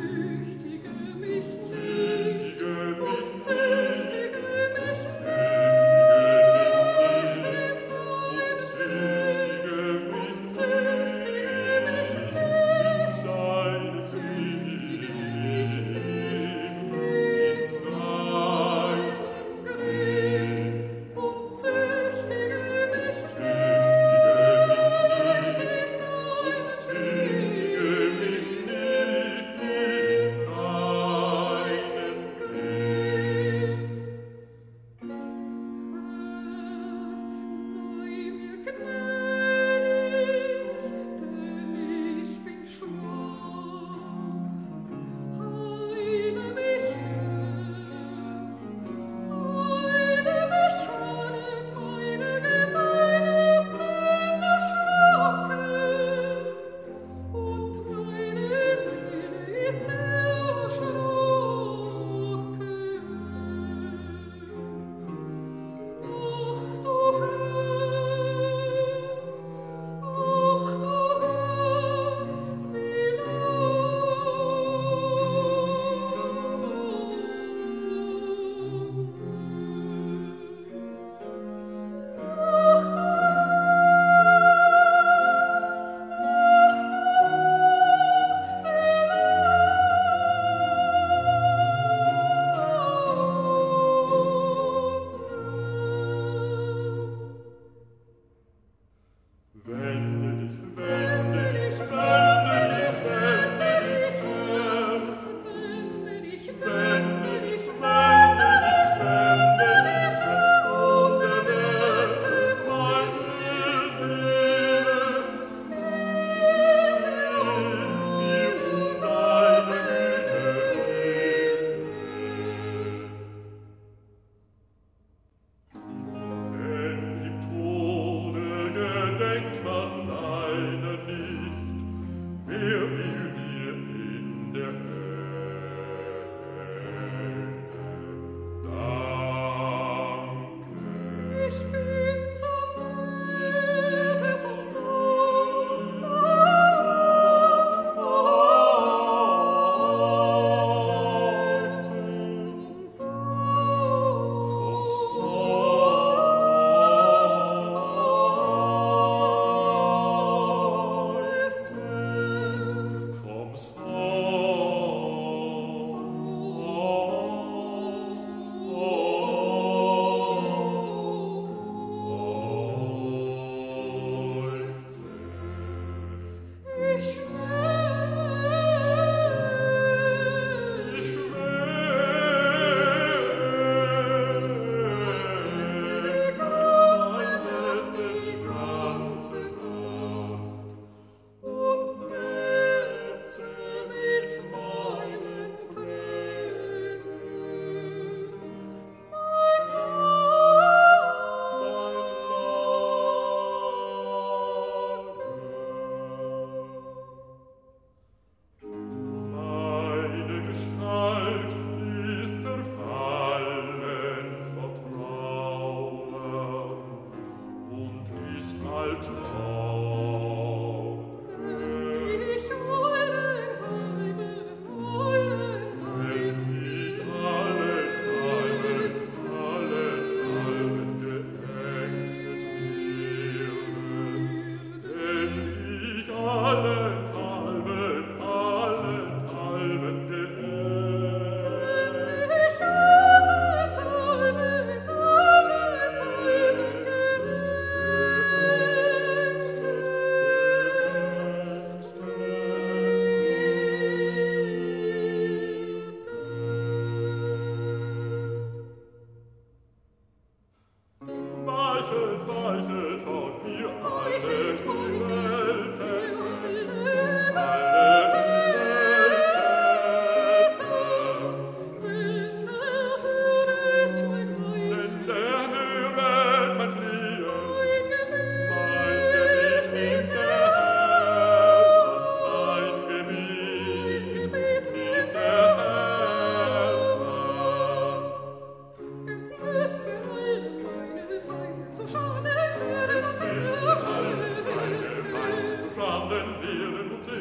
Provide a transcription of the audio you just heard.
see. Wendet, wendet, den Willen und sie.